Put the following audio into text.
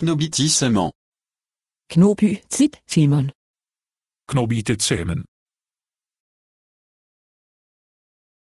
Knobiti Simon. Knoby Simon. Knobite Zähmen.